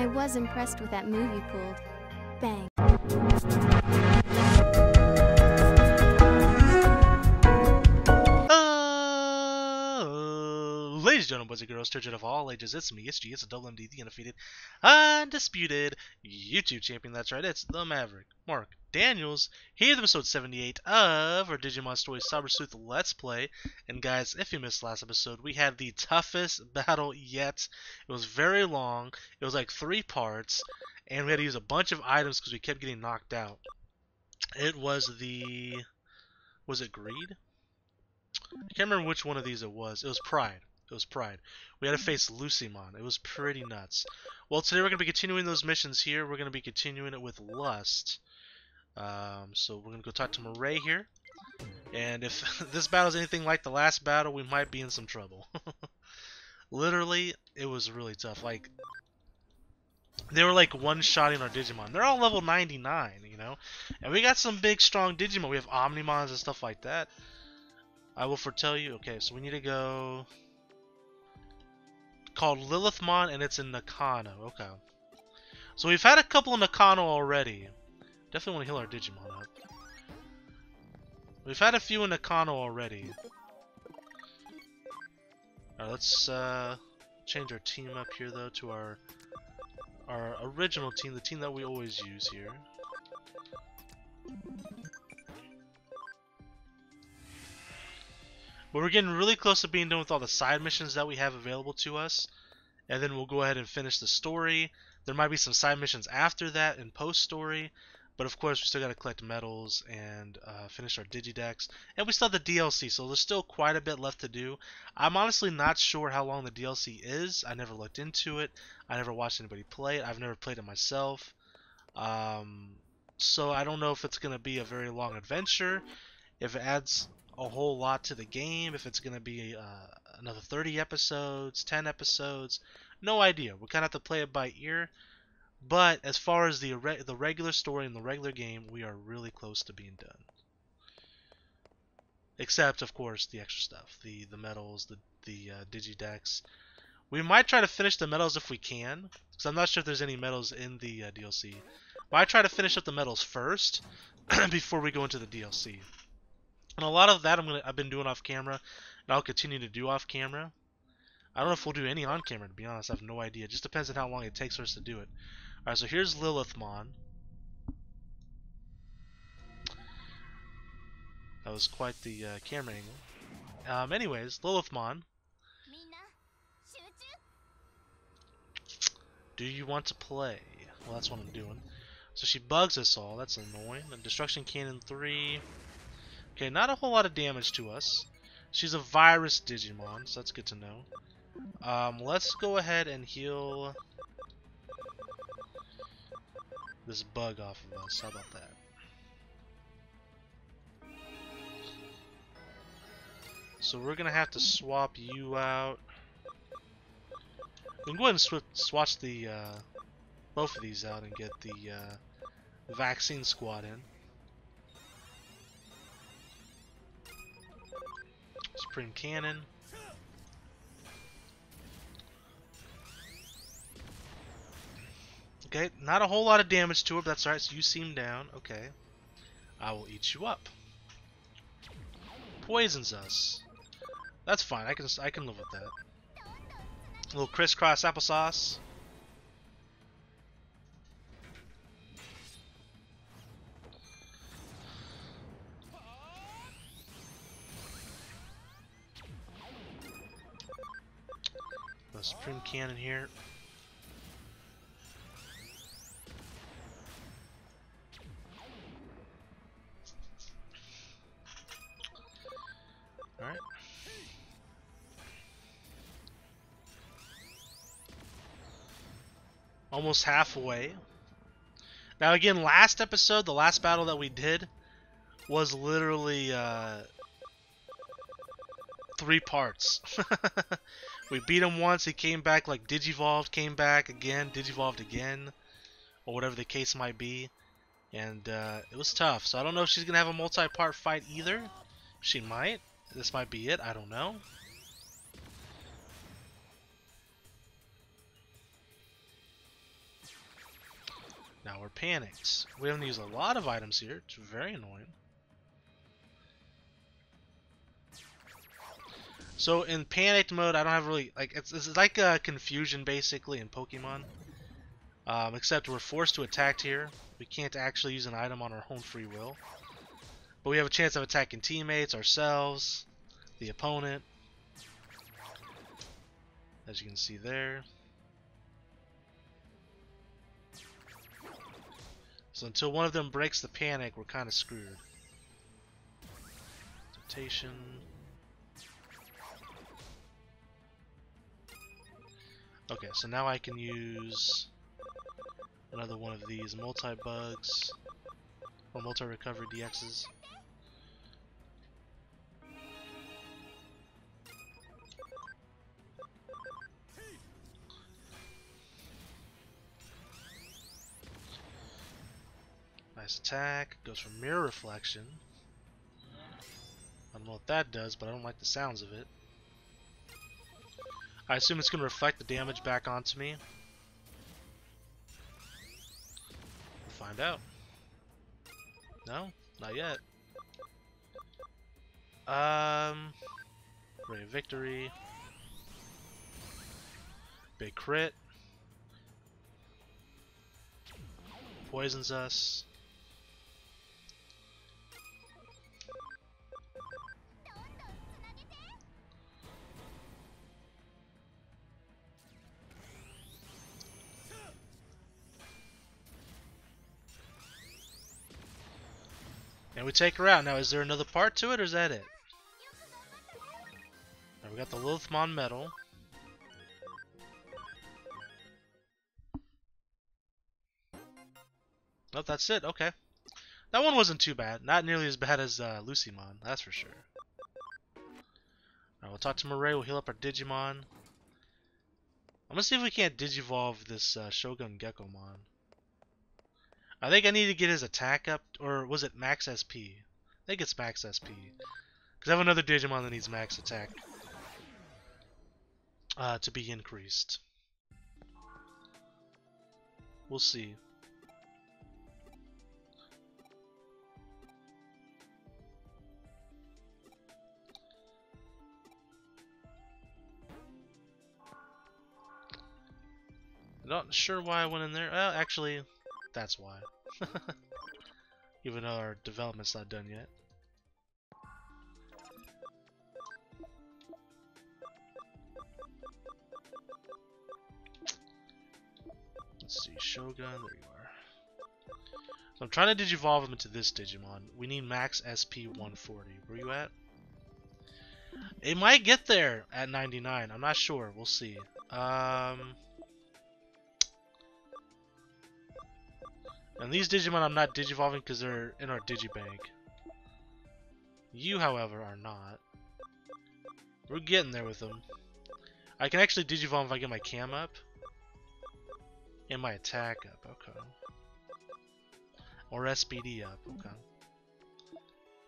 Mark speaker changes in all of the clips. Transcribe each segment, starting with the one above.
Speaker 1: I was impressed with that move you pulled. Bang.
Speaker 2: Gentlemen, boys and girls, children of all ages, it's me, it's G, it's a double MD, the undefeated, undisputed YouTube champion. That's right, it's the Maverick, Mark Daniels. Here's episode 78 of our Digimon Story Cyber Sleuth Let's Play. And guys, if you missed last episode, we had the toughest battle yet. It was very long, it was like three parts, and we had to use a bunch of items because we kept getting knocked out. It was the. Was it Greed? I can't remember which one of these it was. It was Pride. It was Pride. We had to face Lucemon. It was pretty nuts. Well, today we're going to be continuing those missions here. We're going to be continuing it with Lust. Um, so we're going to go talk to Mirei here. And if this battle is anything like the last battle, we might be in some trouble. Literally, it was really tough. Like, they were like one-shotting our Digimon. They're all level 99, you know? And we got some big, strong Digimon. We have Omnimons and stuff like that. I will foretell you. Okay, so we need to go called Lilithmon, and it's in Nakano. Okay. So we've had a couple in Nakano already. Definitely want to heal our Digimon up. We've had a few in Nakano already. Alright, let's uh, change our team up here though to our our original team, the team that we always use here. But we're getting really close to being done with all the side missions that we have available to us. And then we'll go ahead and finish the story. There might be some side missions after that in post-story. But of course, we still got to collect medals and uh, finish our Digidex. And we still have the DLC, so there's still quite a bit left to do. I'm honestly not sure how long the DLC is. I never looked into it. I never watched anybody play it. I've never played it myself. Um, so I don't know if it's going to be a very long adventure. If it adds a whole lot to the game, if it's going to be uh, another 30 episodes, 10 episodes, no idea. We kind of have to play it by ear. But as far as the the regular story and the regular game, we are really close to being done. Except, of course, the extra stuff, the the medals, the the uh, Digidex. We might try to finish the medals if we can, because I'm not sure if there's any medals in the uh, DLC. I try to finish up the medals first before we go into the DLC. And a lot of that I'm gonna I've been doing off camera, and I'll continue to do off camera. I don't know if we'll do any on camera to be honest. I have no idea. It just depends on how long it takes for us to do it. Alright, so here's Lilithmon. That was quite the uh, camera angle. Um, anyways, Lilithmon. Do you want to play? Well, that's what I'm doing. So she bugs us all. That's annoying. And Destruction Cannon 3. Okay, not a whole lot of damage to us. She's a virus Digimon, so that's good to know. Um, let's go ahead and heal this bug off of us. How about that? So we're gonna have to swap you out. We can go ahead and sw swatch the uh, both of these out and get the uh, vaccine squad in. Supreme Cannon. Okay, not a whole lot of damage to her, but that's alright, so you seem down. Okay. I will eat you up. Poisons us. That's fine, I can I can live with that. A little crisscross applesauce. The Supreme Cannon here. Alright. Almost halfway. Now again, last episode, the last battle that we did was literally uh, three parts. we beat him once, he came back like Digivolved, came back again, Digivolved again, or whatever the case might be. And uh, it was tough, so I don't know if she's going to have a multi-part fight either. She might. This might be it, I don't know. Now we're panicked. We haven't used a lot of items here. It's very annoying. So in panicked mode, I don't have really like it's, it's like a confusion basically in Pokemon. Um, except we're forced to attack here. We can't actually use an item on our own free will. But we have a chance of attacking teammates, ourselves, the opponent. As you can see there. So until one of them breaks the panic, we're kind of screwed. Temptation. Okay, so now I can use another one of these multi-bugs or multi-recovery DXs. Nice attack. Goes for mirror reflection. I don't know what that does, but I don't like the sounds of it. I assume it's going to reflect the damage back onto me. We'll find out. No? Not yet. Um, Ray of Victory. Big crit. Poisons us. And we take her out. Now, is there another part to it, or is that it? Now, we got the Lilithmon medal. Nope, that's it. Okay. That one wasn't too bad. Not nearly as bad as uh, that's for sure. Alright, we'll talk to Mirei. We'll heal up our Digimon. I'm gonna see if we can't Digivolve this uh, Shogun Gekomon. I think I need to get his attack up, or was it max SP? I think it's max SP. Because I have another Digimon that needs max attack uh, to be increased. We'll see. Not sure why I went in there. Uh, actually, that's why. Even though our development's not done yet. Let's see, Shogun, there you are. So I'm trying to digivolve him into this Digimon. We need max SP 140. Where you at? It might get there at 99. I'm not sure. We'll see. Um... And these Digimon I'm not digivolving because they're in our Digibank. You, however, are not. We're getting there with them. I can actually digivolve if I get my cam up. And my attack up, okay. Or SPD up, okay.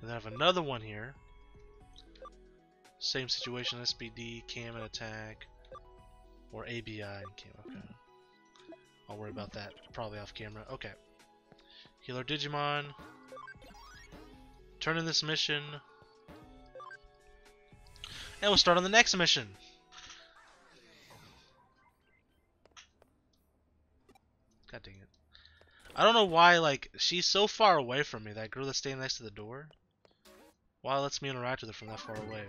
Speaker 2: And then I have another one here. Same situation, SPD, cam and attack. Or ABI and cam, okay. I'll worry about that probably off camera. Okay. Heal our Digimon. Turn in this mission. And we'll start on the next mission. God dang it. I don't know why, like, she's so far away from me, that girl that's standing next to the door. Why lets me interact with her from that far away?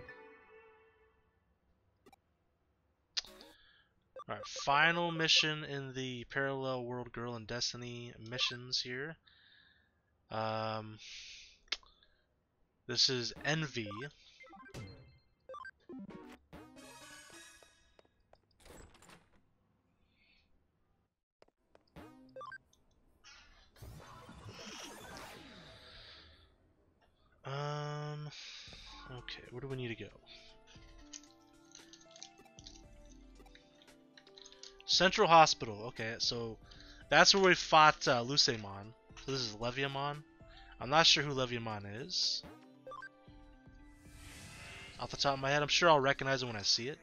Speaker 2: Alright, final mission in the Parallel World Girl and Destiny missions here. Um, this is Envy. Um, okay, where do we need to go? Central Hospital. Okay, so that's where we fought uh, Lucemon. So this is Leviamon. I'm not sure who Leviamon is. Off the top of my head, I'm sure I'll recognize it when I see it.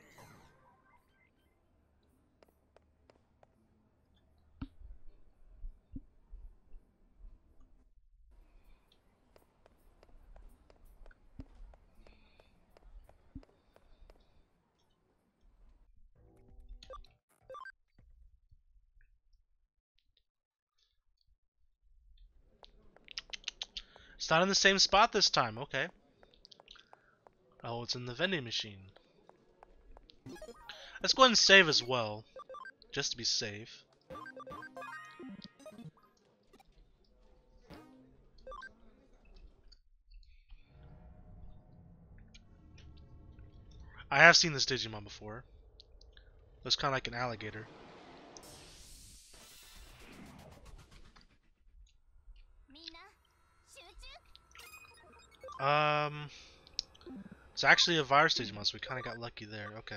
Speaker 2: It's not in the same spot this time. Okay. Oh, it's in the vending machine. Let's go ahead and save as well, just to be safe. I have seen this Digimon before. Looks kind of like an alligator. Um, it's actually a virus Digimon, so we kind of got lucky there. Okay.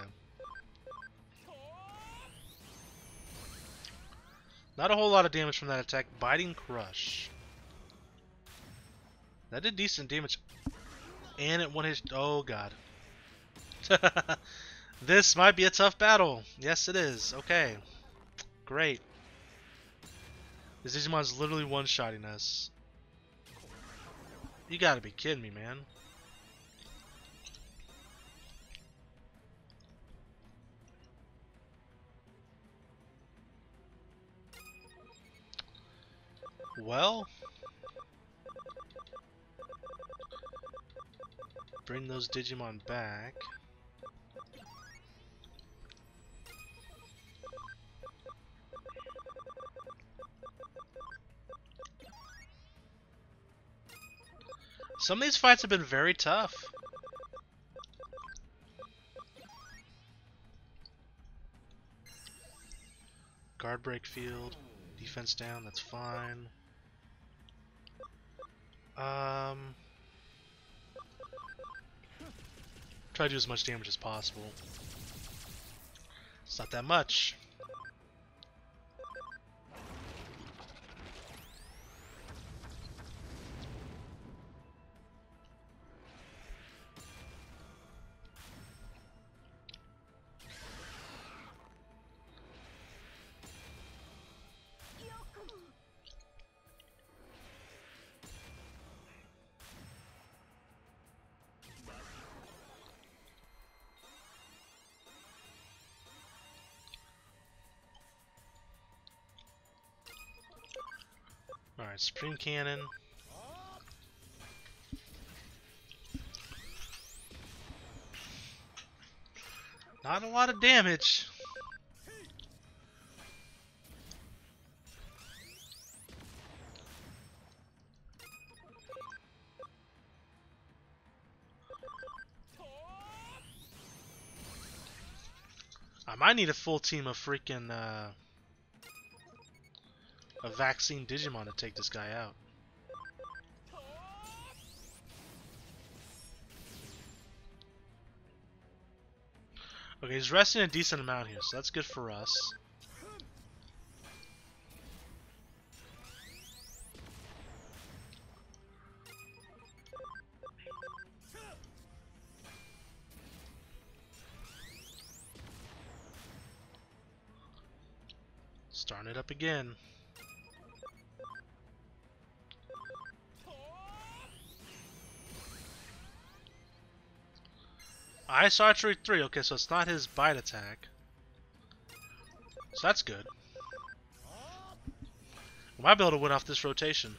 Speaker 2: Not a whole lot of damage from that attack. Biting Crush. That did decent damage. And it one hit. Oh god. this might be a tough battle. Yes, it is. Okay. Great. This Digimon's literally one-shotting us. You gotta be kidding me, man. Well, bring those Digimon back. Some of these fights have been very tough. Guard break field, defense down, that's fine. Um, try to do as much damage as possible. It's not that much. Alright, Supreme Cannon. Not a lot of damage. I might need a full team of freaking uh, a vaccine Digimon to take this guy out. Okay, he's resting a decent amount here, so that's good for us. Starting it up again. Ice Archery 3. Okay, so it's not his bite attack. So that's good. We might be able to win off this rotation.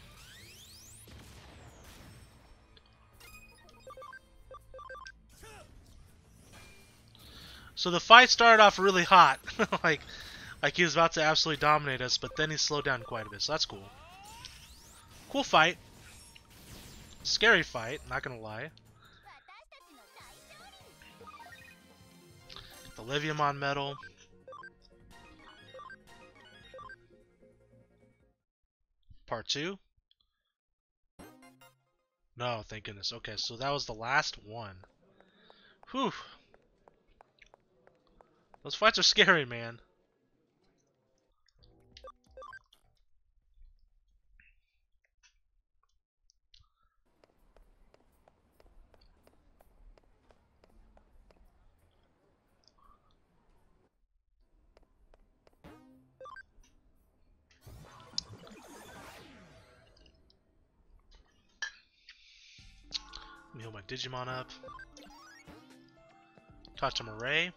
Speaker 2: So the fight started off really hot. like, like he was about to absolutely dominate us, but then he slowed down quite a bit, so that's cool. Cool fight. Scary fight, not gonna lie. The Leviamon medal. Part 2? No, thank goodness. Okay, so that was the last one. Whew. Those fights are scary, man. Me heal my Digimon up. Tachama Ray.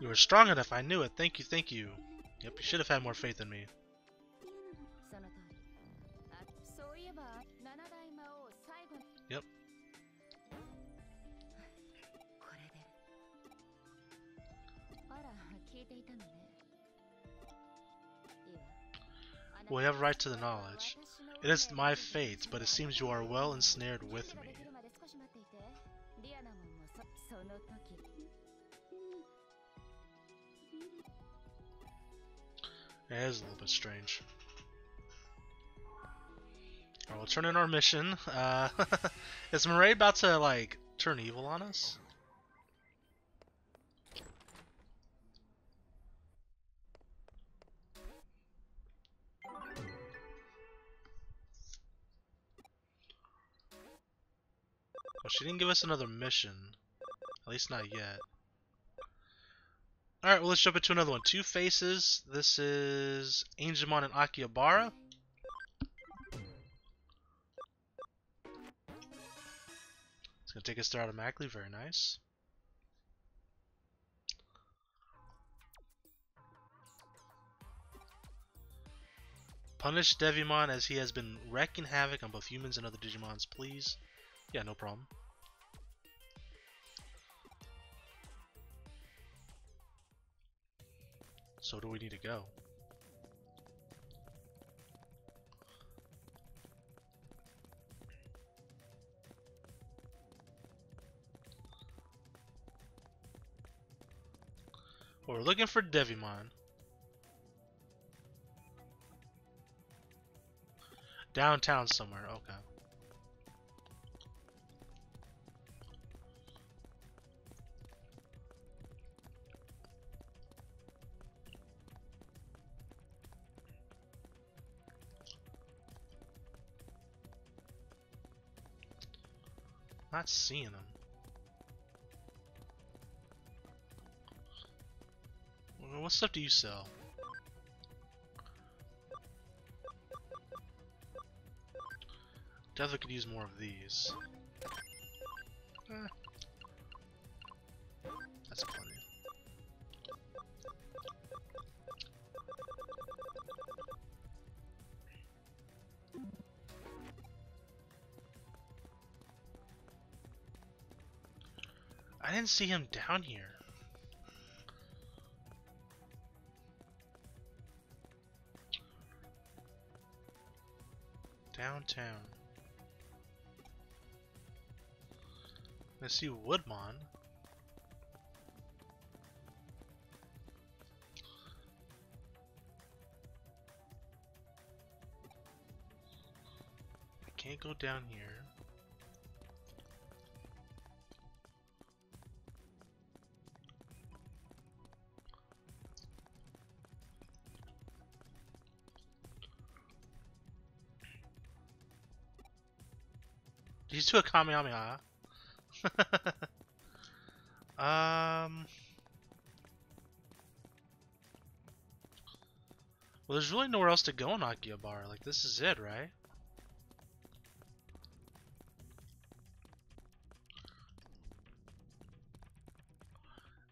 Speaker 2: You were strong enough, I knew it. Thank you, thank you. Yep, you should have had more faith in me. We have right to the knowledge. It is my fate, but it seems you are well ensnared with me. It is a little bit strange. Alright, we'll turn in our mission. Uh, is Mirei about to, like, turn evil on us? She didn't give us another mission. At least not yet. Alright, well, let's jump into another one. Two Faces. This is Angemon and Akihabara. It's going to take us there automatically. Very nice. Punish Devimon as he has been wreaking havoc on both humans and other Digimons, please. Yeah, no problem. So do we need to go? We're looking for Devimon. Downtown somewhere, okay. Not seeing them. What stuff do you sell? Definitely could use more of these. Didn't see him down here. Downtown. I see Woodmon. I can't go down here. You do a Kamehameha? um. Well, there's really nowhere else to go in Akihabara. Like, this is it, right?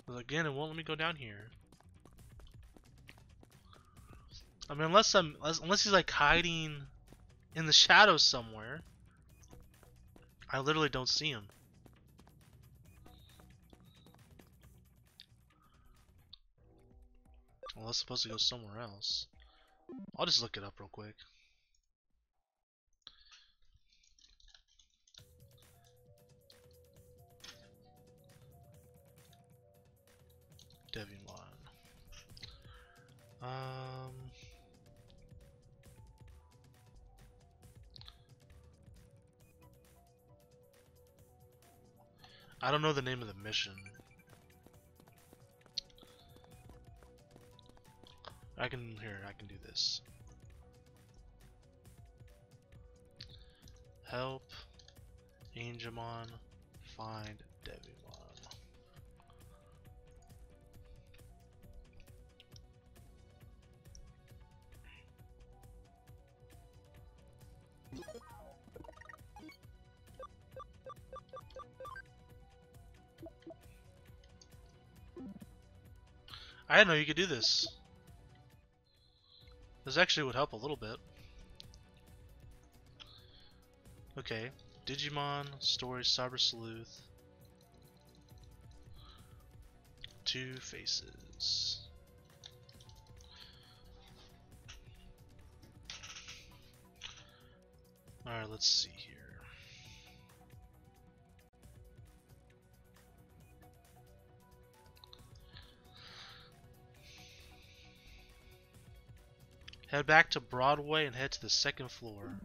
Speaker 2: Well, again, it won't let me go down here. I mean, unless I'm, unless he's like hiding in the shadows somewhere. I literally don't see him. Well, that's supposed to go somewhere else. I'll just look it up real quick. Devimon. Um. I don't know the name of the mission. I can here, I can do this. Help Angemon find Devimon. I didn't know you could do this. This actually would help a little bit. Okay. Digimon, Story, Cyber Sleuth. Two Faces. Alright, let's see here. Head back to Broadway and head to the second floor.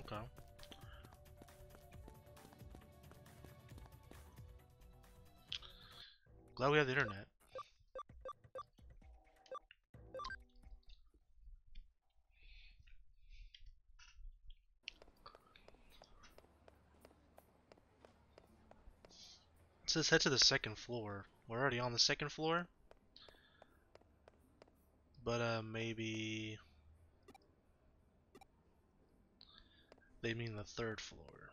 Speaker 2: Okay. Glad we have the internet. Let's head to the second floor. We're already on the second floor. But uh maybe they mean the third floor.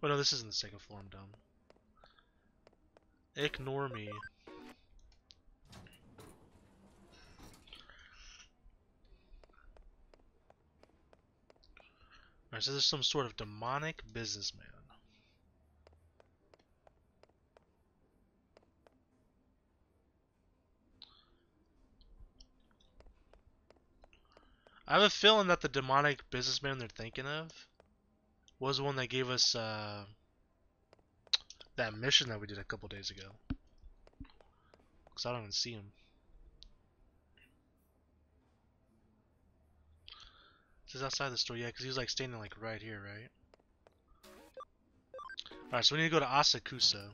Speaker 2: Oh no, this isn't the second floor, I'm dumb. Ignore me. Alright, so there's some sort of demonic businessman. I have a feeling that the demonic businessman they're thinking of was the one that gave us uh, that mission that we did a couple days ago. Because I don't even see him. This is outside the store, yeah, because he was like standing like right here, right? Alright, so we need to go to Asakusa.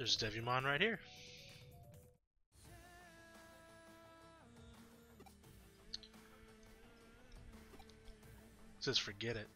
Speaker 2: There's Devimon right here. It says forget it.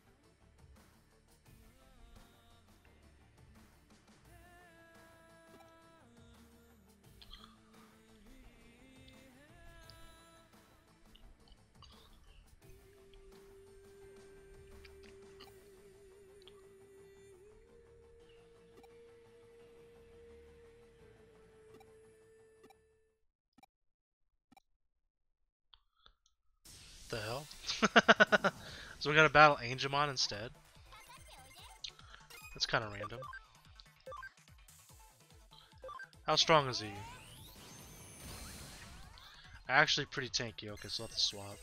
Speaker 2: So we gotta battle Angemon instead. That's kind of random. How strong is he? Actually pretty tanky. Okay, so let's swap.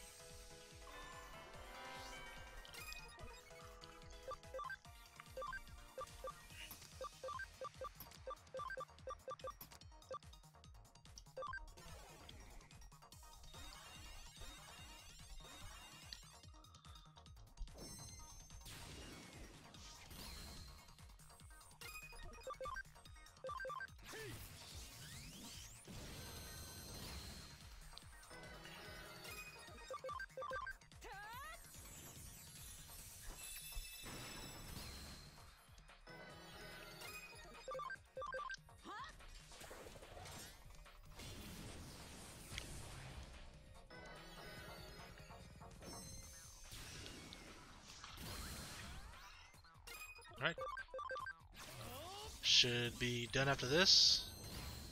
Speaker 2: Should be done after this.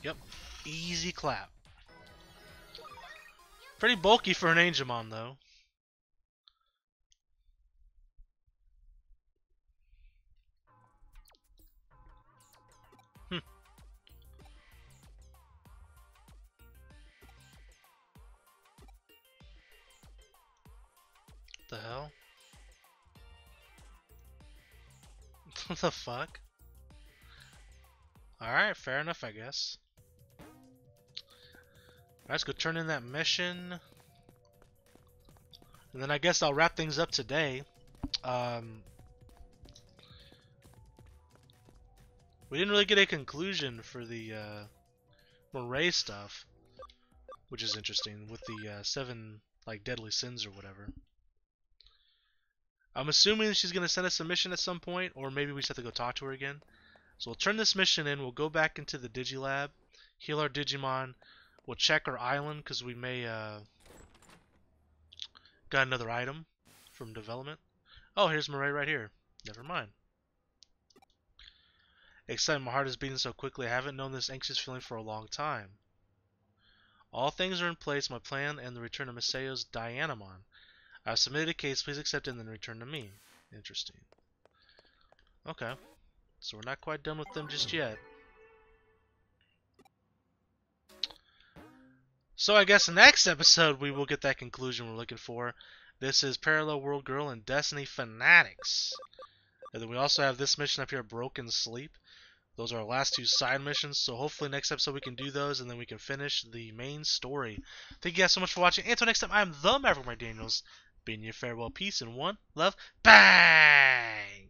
Speaker 2: Yep. Easy clap. Pretty bulky for an Angemon, though. The fuck? Alright, fair enough, I guess. Let's go turn in that mission. And then I guess I'll wrap things up today. Um, we didn't really get a conclusion for the uh, Mirei stuff, which is interesting, with the uh, seven like deadly sins or whatever. I'm assuming she's gonna send us a mission at some point, or maybe we just have to go talk to her again. So we'll turn this mission in. We'll go back into the Digilab, heal our Digimon. We'll check our island because we may uh, got another item from development. Oh, here's Mirei right here. Never mind. Excited, my heart is beating so quickly. I haven't known this anxious feeling for a long time. All things are in place. My plan and the return of Masayo's Dianamon. I've submitted a case. Please accept it and then return to me. Interesting. Okay. So we're not quite done with them just yet. So I guess the next episode we will get that conclusion we're looking for. This is Parallel World Girl and Destiny Fanatics. And then we also have this mission up here, Broken Sleep. Those are our last two side missions, so hopefully next episode we can do those and then we can finish the main story. Thank you guys so much for watching. Until next time, I'm the Maverick Daniels, in your farewell, peace, and one love. Bang!